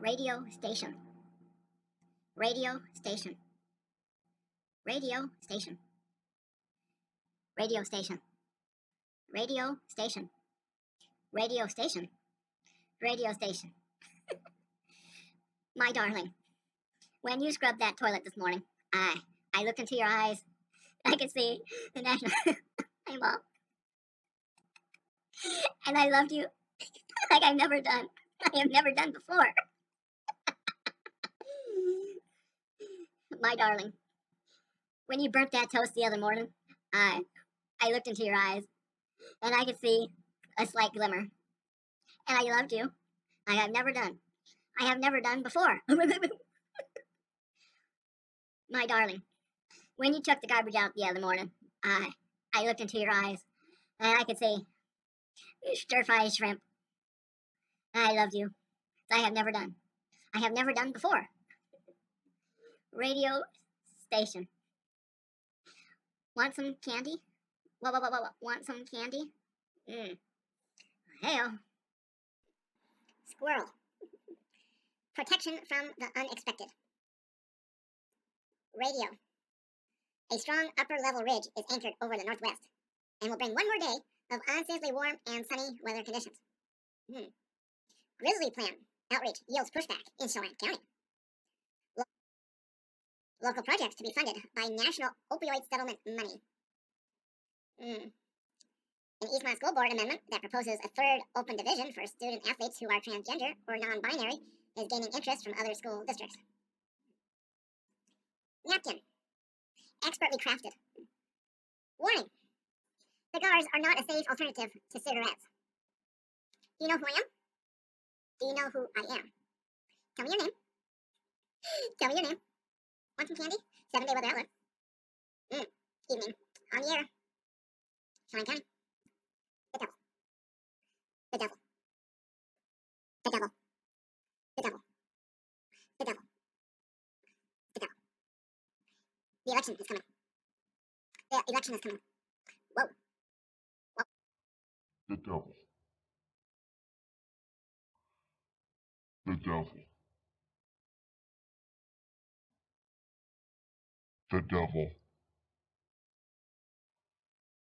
Radio station. Radio station. Radio station. Radio station. Radio station. Radio station. Radio station. My darling, when you scrubbed that toilet this morning, I I looked into your eyes. I could see the national I'm all. And I loved you like I've never done. I have never done before. My darling, when you burnt that toast the other morning, I I looked into your eyes and I could see a slight glimmer. And I loved you. I have never done. I have never done before. My darling, when you took the garbage out the other morning, I I looked into your eyes and I could see stir fry shrimp. I loved you. I have never done. I have never done before. Radio station. Want some candy? What, what, what, what, want some candy? Mmm. Hell. Squirrel. Protection from the unexpected. Radio. A strong upper level ridge is anchored over the northwest and will bring one more day of unseasonably warm and sunny weather conditions. Hmm. Grizzly plan outreach yields pushback in Chelan County. Lo- local projects to be funded by national opioid settlement money. Hmm. An Eastmont School Board amendment that proposes a third open division for student athletes who are transgender or non binary is gaining interest from other school districts. Napkin. Expertly crafted. Warning. Cigars are not a safe alternative to cigarettes. Do you know who I am? Do you know who I am? Tell me your name. Tell me your name. Want some candy? Seven day weather outlook. Mm, evening. On the air. Chelan County. The devil. The devil. The devil. The devil. The devil. The devil. The election is coming. The election is coming. Whoa. Whoa. The devil. The devil. The devil.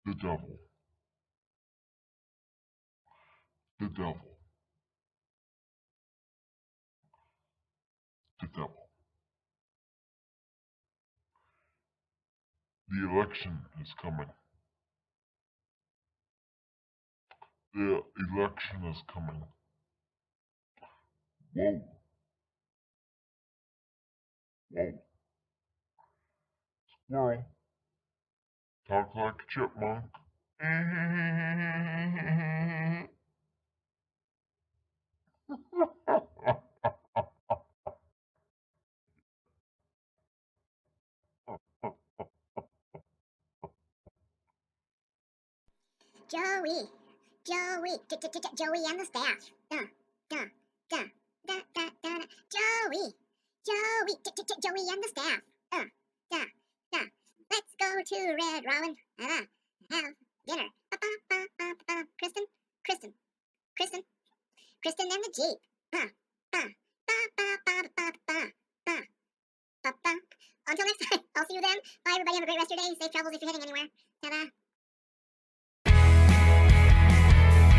The devil. The devil. The devil. The election is coming. The election is coming. Whoa. Whoa. Squirrel. Talk like a chipmunk. Joey. Joey. J- j- j- Joey and the staff. Duh. Duh. Duh. Duh. Duh. Duh. duh. Joey. Joey. J- j- j- Joey and the staff. Duh. Duh. Yeah, let's go to Red Robin and uh, have dinner. Ba-ba-ba-ba-ba. Kristen, Kristen, Kristen, Kristen and the Jeep. Ba-ba-ba-ba-ba-ba. Ba-ba. Until next time, I'll see you then. Bye, everybody. Have a great rest of your day. Safe travels if you're heading anywhere. Ta-da.